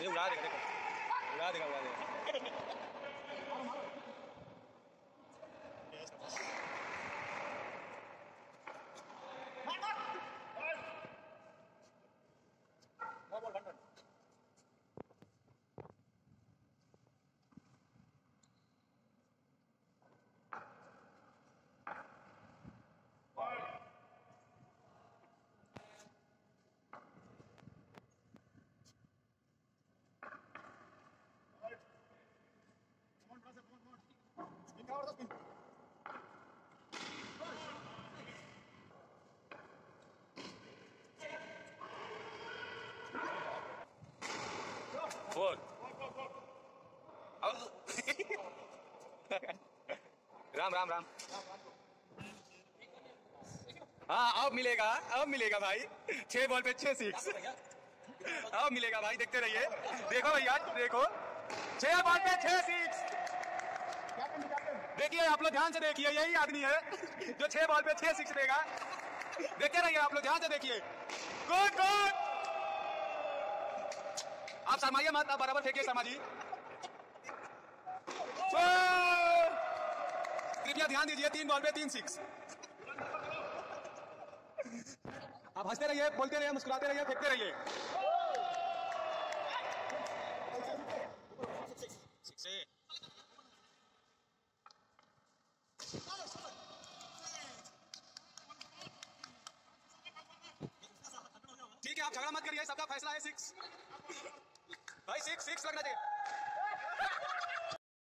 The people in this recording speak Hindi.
ये उड़ा देगा उड़ा देगा उड़ा देगा राम राम राम। हाँ अब मिलेगा अब मिलेगा भाई। छह बॉल पे छह सिक्स अब मिलेगा भाई, देखते रहिए। देखो भैया, देखो। छह बॉल पे छह सिक्स देखिए, आप लोग ध्यान से देखिए, यही आदमी है जो छह बॉल पे छह सिक्स देगा। देखते रहिए, आप लोग ध्यान से देखिए। गुड गुड आप शर्माइए मत, आप बराबर फेंकिए शर्मा जी। कृपया ध्यान दीजिए, तीन बॉल पे, तीन सिक्स आप हँसते रहिए, बोलते रहिए, मुस्कुराते रहिए, फेंकते रहिए। ठीक है, आप झगड़ा मत करिए, सबका फैसला है सिक्स भाई सिक्स सिक्स लगना चाहिए